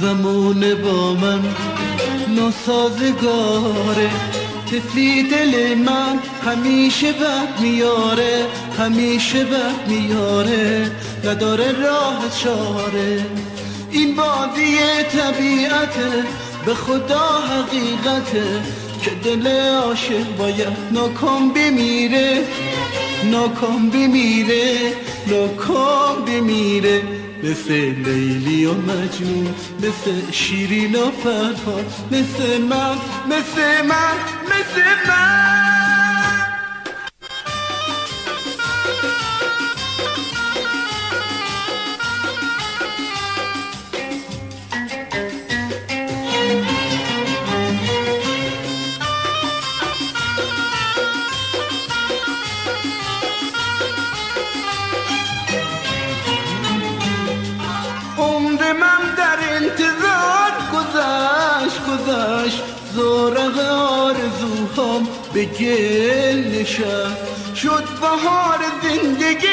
زمونه با من ناسازگاره. تفلی دل من همیشه بد میاره همیشه بد میاره. نداره راه چاره. این بازی طبیعته به خدا حقیقته که دل عاشق باید ناکام بمیره. ناکام بمیره ناکام بمیره. مثل لیلی و مجنون مثل شیرین و فرهاد مثل من مثل من مثل من. گذشت زورق آرزوهام به گل نشست. شد بهار زندگی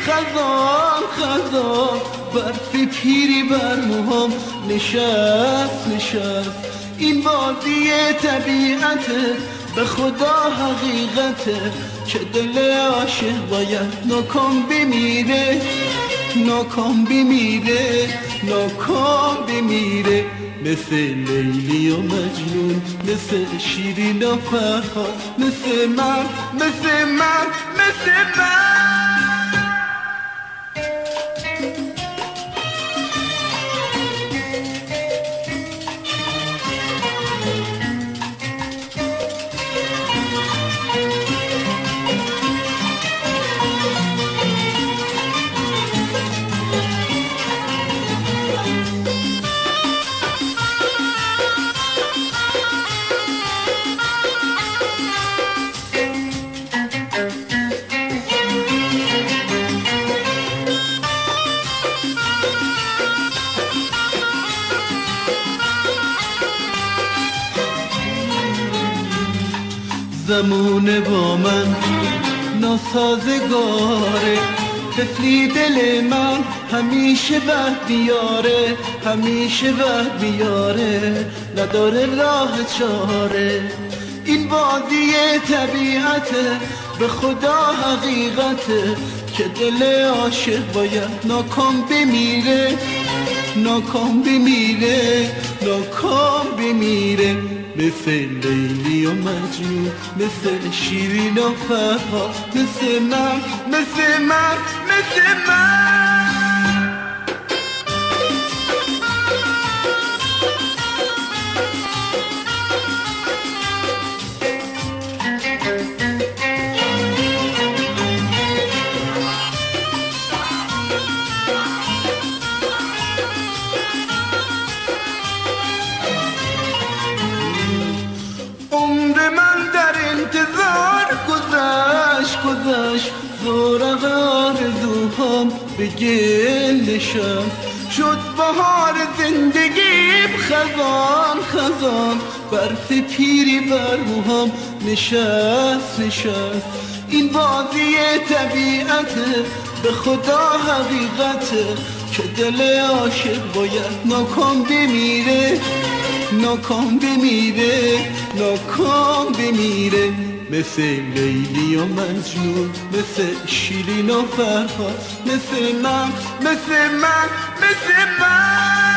خزان خزان. برف پیری بر موهام نشست نشست. این بازی طبیعته به خدا حقیقته که دل عاشق باید ناکام بمیره ناکام بمیره ناکام بمیره. مثل لیلی و مجنون مثل شیرین و فرهاد مثل من مثل من مثل من زمونه با من. ناسازگاره تفلی دل من. همیشه بد بیاره همیشه بد بیاره. نداره راه چاره. این بازی طبیعته به خدا حقیقته که دل عاشق باید ناکام بمیره. ناکام بمیره ناکام بمیره. مثل لیلی و مجنون مثل شیرین و فرهاد مثل من مثل من مثل من گذشت زورق آرزوهام به گل نشست شد بهار زندگیم خزان خزان. برف پیری بر موهام نشست نشست. این بازی طبیعته به خدا حقیقته که دل عاشق باید ناکام بمیره ناکام بمیره ناکام بمیره. مثل لیلی و مجنون مثل شیرین و فرهاد مثل من مثل من مثل من.